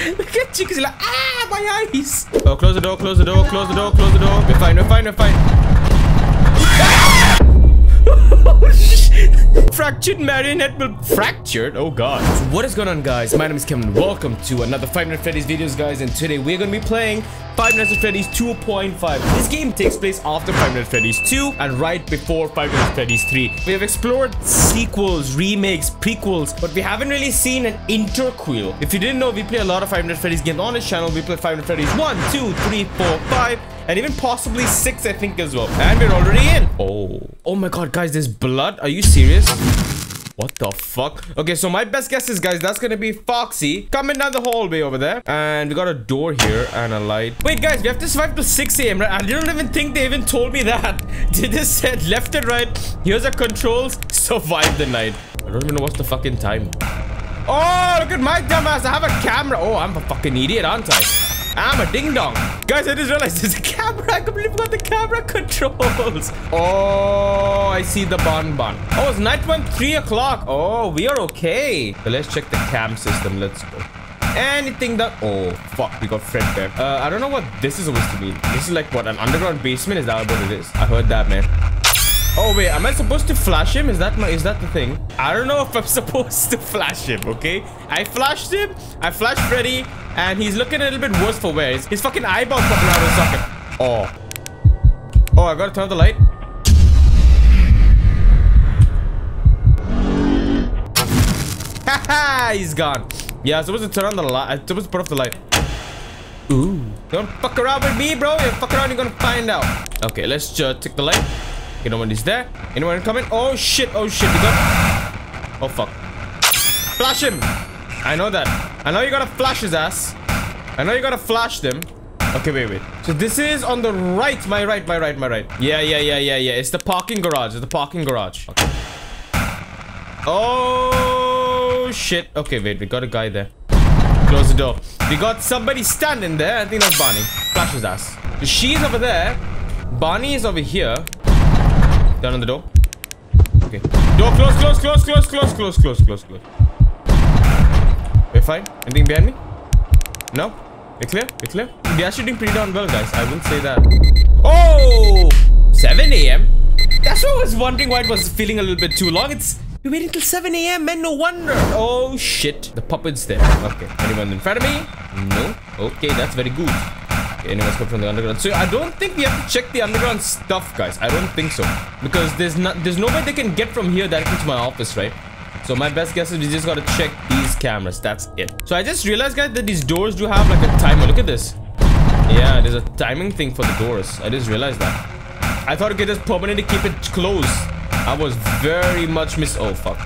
Look at Chica's like, ah, my eyes. Oh, close the door, close the door, close the door, close the door. We're fine, we're fine, we're fine. Fractured marionette will fractured. Oh god. What is going on, guys? My name is Kevin. Welcome to another Five at Freddy's videos, guys. And today we're gonna be playing Five Nights at Freddy's 2.5. This game takes place after Five at Freddy's 2 and right before Five at Freddy's 3. We have explored sequels, remakes, prequels, but we haven't really seen an interquel. If you didn't know, we play a lot of Five at Freddy's games on this channel. We play Five at Freddy's 1, 2, 3, 4, 5 and even possibly six, I think, as well. And we're already in. Oh. Oh my god, guys, there's blood. Are you serious? What the fuck? Okay, so my best guess is, guys, that's gonna be Foxy coming down the hallway over there. And we got a door here and a light. Wait, guys, we have to survive till 6 a.m., right? I didn't even think they even told me that. They just said left and right. Here's our controls. Survive the night. I don't even know what's the fucking time. Oh, look at my dumbass. I have a camera. Oh, I'm a fucking idiot, aren't I? I'm a ding dong. Guys, I just realized there's a camera. I completely forgot the camera controls. Oh, I see the bon bon. Oh, it's night one, 3 o'clock. Oh, we are okay. So let's check the cam system. Let's go. Anything that... Oh, fuck. We got Fredbear. Uh, I don't know what this is supposed to be. This is like, what, an underground basement? Is that what it is? I heard that, man. Oh wait, am I supposed to flash him? Is that my is that the thing? I don't know if I'm supposed to flash him, okay? I flashed him, I flashed Freddy, and he's looking a little bit worse for wear. His, his fucking eyeball popping out of his socket. Oh. Oh, I gotta turn off the light. Haha, he's gone. Yeah, I'm supposed to turn on the light. I'm supposed to put off the light. Ooh. Don't fuck around with me, bro. You fuck around, you're gonna find out. Okay, let's just take the light. You know when he's there? Anyone coming? Oh shit, oh shit, got... Oh fuck. Flash him! I know that. I know you gotta flash his ass. I know you gotta flash them. Okay, wait, wait. So this is on the right, my right, my right, my right. Yeah, yeah, yeah, yeah, yeah. It's the parking garage. It's the parking garage. Okay. Oh shit. Okay, wait, we got a guy there. Close the door. We got somebody standing there. I think that's Barney. Flash his ass. She's over there. Barney is over here. Down on the door. Okay. Door close, close, close, close, close, close, close, close, close. We're fine. Anything behind me? No? We're clear? We're clear? We're actually doing pretty darn well, guys. I wouldn't say that. Oh! 7 a.m.? That's why I was wondering why it was feeling a little bit too long. It's... We're waiting till 7 a.m., man. No wonder. Oh, shit. The puppet's there. Okay. Anyone in front of me? No? Okay, that's very good. Anyone's come from the underground. So I don't think we have to check the underground stuff, guys. I don't think so. Because there's not there's no way they can get from here directly to my office, right? So my best guess is we just gotta check these cameras. That's it. So I just realized, guys, that these doors do have like a timer. Look at this. Yeah, there's a timing thing for the doors. I just realized that. I thought I could just permanently keep it closed. I was very much miss- Oh, fuck.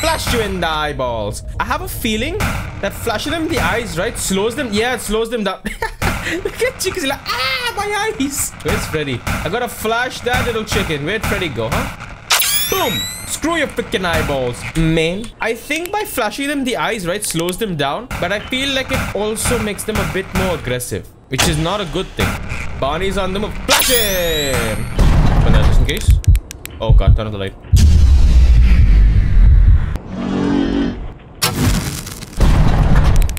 Flash you in the eyeballs. I have a feeling that flashing them in the eyes, right, slows them. Yeah, it slows them down. Look at chicken. like, ah, my eyes. Where's Freddy? I gotta flash that little chicken. Where'd Freddy go, huh? Boom! Screw your freaking eyeballs, man. I think by flashing them the eyes, right, slows them down. But I feel like it also makes them a bit more aggressive. Which is not a good thing. Barney's on the move. Flash him! Open that just in case. Oh god, turn on the light.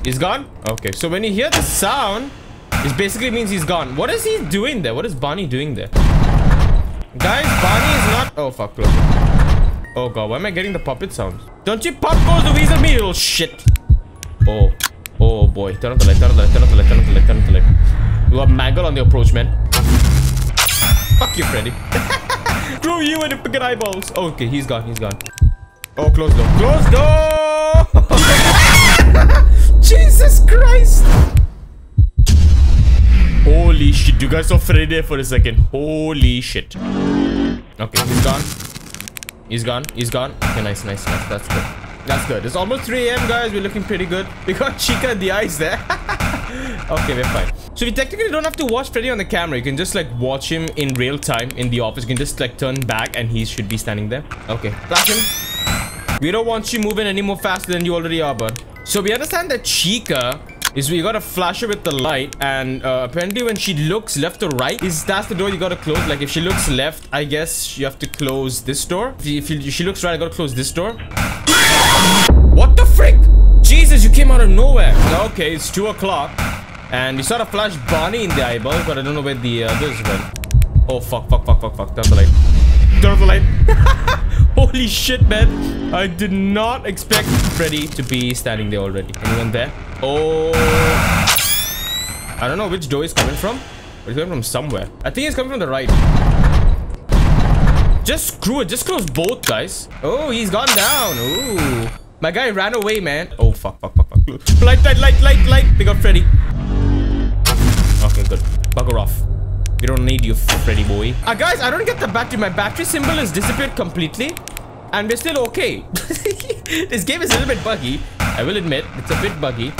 He's gone? Okay, so when you hear the sound, this basically means he's gone. What is he doing there? What is Barney doing there? Guys, Barney is not... Oh, fuck. Close. Oh, God. Why am I getting the puppet sounds? Don't you pop goes the weasel me, little shit. Oh. Oh, boy. Turn off the light. Turn off the light. Turn off the light. Turn off the light. Turn off the light. You got Mangle on the approach, man. Fuck you, Freddy. Screw you and the fucking eyeballs. Oh, okay. He's gone. He's gone. Oh, close door. Close door! Jesus Christ! Shit. You guys saw Freddy there for a second. Holy shit. Okay, he's gone. He's gone. He's gone. Okay, nice, nice, nice. That's good. That's good. It's almost 3 a.m., guys. We're looking pretty good. We got Chica in the eyes there. okay, we're fine. So we technically don't have to watch Freddy on the camera. You can just like watch him in real time in the office. You can just like turn back and he should be standing there. Okay, flash him. We don't want you moving any more faster than you already are, bud. So we understand that Chica is we gotta flash her with the light and uh, apparently when she looks left or right is that's the door you gotta close like if she looks left i guess you have to close this door if, you, if she looks right i gotta close this door what the frick Jesus, you came out of nowhere. Okay, it's 2 o'clock. And you sort of flashed Barney in the eyeball, but I don't know where the others went. Oh, fuck, fuck, fuck, fuck, fuck. Turn the light. Turn the light. Holy shit, man. I did not expect Freddy to be standing there already. Anyone there? Oh. I don't know which door he's coming from. But he's coming from somewhere. I think he's coming from the right. Just screw it. Just close both, guys. Oh, he's gone down. Ooh. My guy ran away, man. Oh, fuck, fuck, fuck, fuck. Light, light, light, light, light. They got Freddy. Okay, good. Bugger off. We don't need you, Freddy boy. Uh, guys, I don't get the battery. My battery symbol has disappeared completely. And we're still okay. this game is a little bit buggy. I will admit, it's a bit buggy.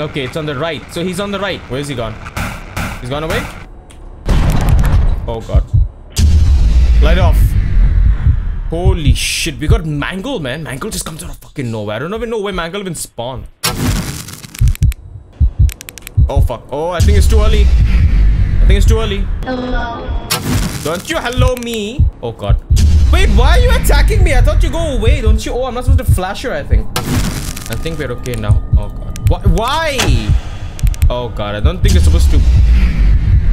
Okay, it's on the right. So he's on the right. Where is he gone? He's gone away? Oh, God. Light off. Holy shit. We got Mangle, man. Mangle just comes out of fucking nowhere. I don't even know where Mangle even spawned. Oh, fuck. Oh, I think it's too early I think it's too early. Hello. Don't you hello me? Oh god. Wait, why are you attacking me? I thought you go away, don't you? Oh, I'm not supposed to flash her, I think. I think we're okay now. Oh god. Why? Oh god, I don't think you're supposed to.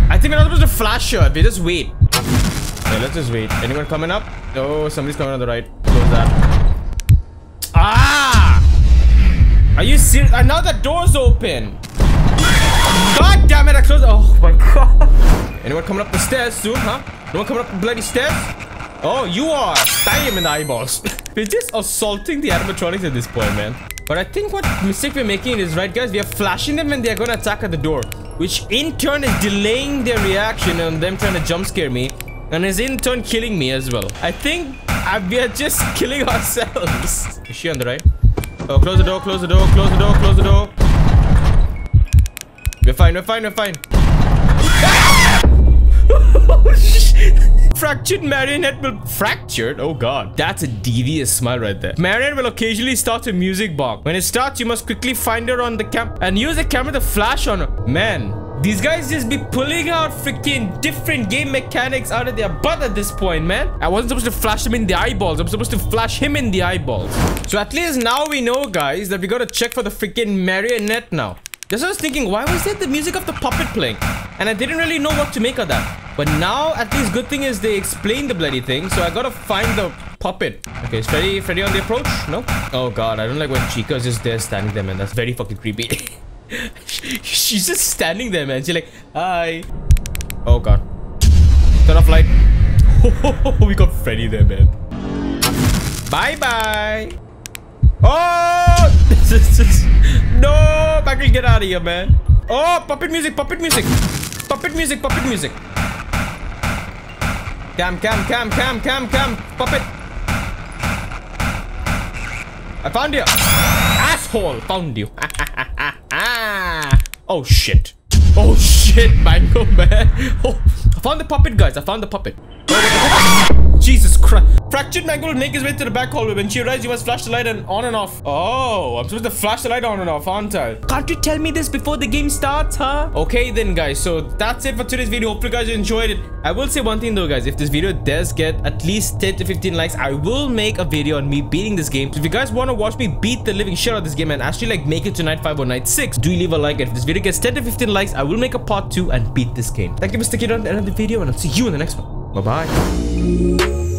I think we're not supposed to flash her. We just wait. Okay, let's just wait. Anyone coming up? Oh, somebody's coming on the right. Close that. Ah! Are you serious? And now the door's open. God damn it, I closed Oh my god. Anyone coming up the stairs soon, huh? No one coming up the bloody stairs? Oh, you are. Bang in the eyeballs. we're just assaulting the animatronics at this point, man. But I think what mistake we're making is right, guys. We are flashing them when they are going to attack at the door. Which in turn is delaying their reaction and them trying to jump scare me. And is in turn killing me as well. I think uh, we are just killing ourselves. Is she on the right? Oh, close the door, close the door, close the door, close the door. We're fine, we're fine, we're fine. Fractured marionette will... Fractured? Oh god. That's a devious smile right there. Marionette will occasionally start a music box. When it starts, you must quickly find her on the cam... And use the camera to flash on her. Man, these guys just be pulling out freaking different game mechanics out of their butt at this point, man. I wasn't supposed to flash him in the eyeballs. I'm supposed to flash him in the eyeballs. So at least now we know, guys, that we gotta check for the freaking marionette now. Just I was thinking, why was there the music of the puppet playing? And I didn't really know what to make of that. But now, at least good thing is they explain the bloody thing. So I gotta find the puppet. Okay, is Freddy, Freddy on the approach? No? Oh god, I don't like when Chica's just there standing there, man. That's very fucking creepy. She's just standing there, man. She's like, hi. Oh god. Turn off light. we got Freddy there, man. Bye-bye. Oh! No! Michael, get out of here, man. Oh, puppet music, puppet music. Puppet music, puppet music. Cam, cam, cam, cam, cam, cam. Puppet. I found you. Asshole. Found you. oh, shit. Oh, shit, Mangle, man. Oh, I found the puppet, guys. I found the puppet. Jesus Christ. Fractured Mangle will make his way to the back hallway. When she arrives, you must flash the light and on and off. Oh, I'm supposed to flash the light on and off, aren't I? Can't you tell me this before the game starts, huh? Okay then, guys. So that's it for today's video. Hopefully, you guys enjoyed it. I will say one thing though, guys. If this video does get at least 10 to 15 likes, I will make a video on me beating this game. So if you guys want to watch me beat the living shit out of this game and actually like make it to night 5 or night 6, do leave a like. And if this video gets 10 to 15 likes, I will make a part 2 and beat this game. Thank you for sticking around to the end of the video and I'll see you in the next one. Bye-bye.